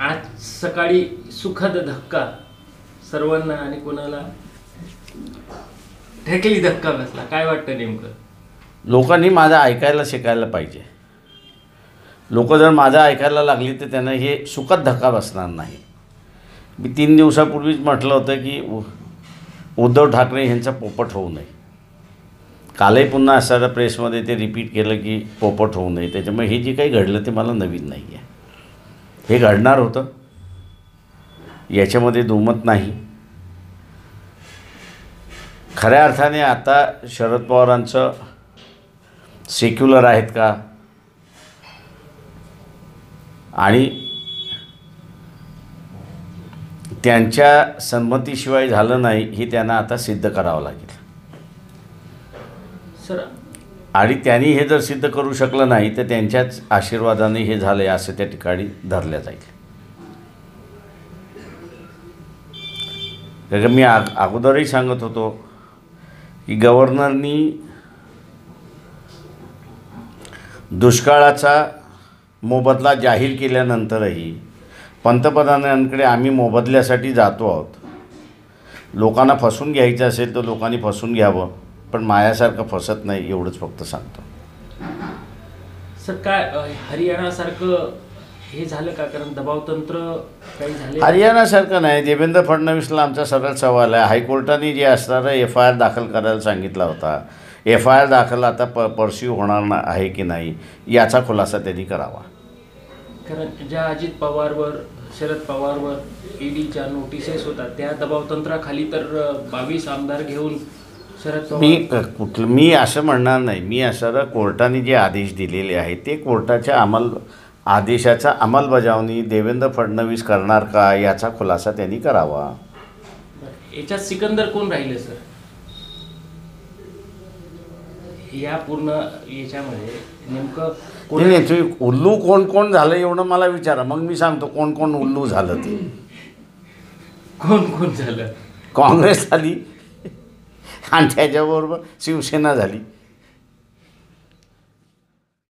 आज सकाळी सुखद धक्का सर्वांना आणि कोणाला ठेकली धक्का बसला. काय वाटतं नेमकं? लोकांनी माझं ऐकायला शिकायला पाहिजे. लोक जर माझं ऐकायला लागली तर त्यांना हे सुखद धक्का बसणार नाही. मी तीन दिवसापूर्वीच म्हटलं होतं की उ उद्धव ठाकरे यांचा पोपट होऊ नये. कालही पुन्हा असणाऱ्या प्रेसमध्ये ते रिपीट केलं की पोपट होऊ नये. त्याच्यामुळे हे जे काही घडलं ते मला नवीन नाही आहे हे घडणार होतं? याच्यामध्ये दुमत नाही. खऱ्या अर्थाने आता शरद पवारांचं सेक्युलर आहेत का? आणि त्यांच्या संमतीशिवाय झालं नाही हे त्यांना आता सिद्ध करावं लागेल. सर आणि त्यांनी हे जर सिद्ध करू शकलं नाही तर त्यांच्याच आशीर्वादाने हे झालं आहे असं त्या ठिकाणी धरल्या जाईल. कारण का मी आग अगोदरही सांगत होतो की गव्हर्नरनी दुष्काळाचा मोबदला जाहीर केल्यानंतरही पंतप्रधानांकडे आम्ही मोबदल्यासाठी जातो आहोत. लोकांना फसून घ्यायचं असेल तर लोकांनी फसून घ्यावं. पण मायासारखं फसत नाही एवढंच फक्त सांगतो. सर काय हरियाणासारखं हे झालं का? कारण दबावतंत्र काही झाले? हरियाणासारखं नाही. देवेंद्र फडणवीसला आमचा सरळ सवाल आहे. हायकोर्टाने जे असणारं एफ आय आर दाखल करायला सांगितला होता. एफ आय आर दाखल आता प परस्यू होणार ना आहे की नाही याचा खुलासा त्यांनी करावा. कारण ज्या अजित पवारवर शरद पवारवर ईडीच्या नोटिसेस होतात त्या दबावतंत्राखाली तर बावीस आमदार घेऊन मी कुठलं मी असं म्हणणार नाही. मी असं कोर्टाने जे आदेश दिलेले आहेत ते कोर्टाच्या अंमल आदेशाचा अंमलबजावणी देवेंद्र फडणवीस करणार का याचा खुलासा त्यांनी करावा. याच्यात सिकंदर कोण राहिले सर? या पूर्ण याच्यामध्ये नेमकं कोण नाही, तुम्ही उल्लू कोण कोण झालं एवढं मला विचारा. मग मी सांगतो कोण कोण उल्लू झालं ते. कोण कोण झालं? काँग्रेस झाली आणि त्याच्याबरोबर शिवसेना झाली.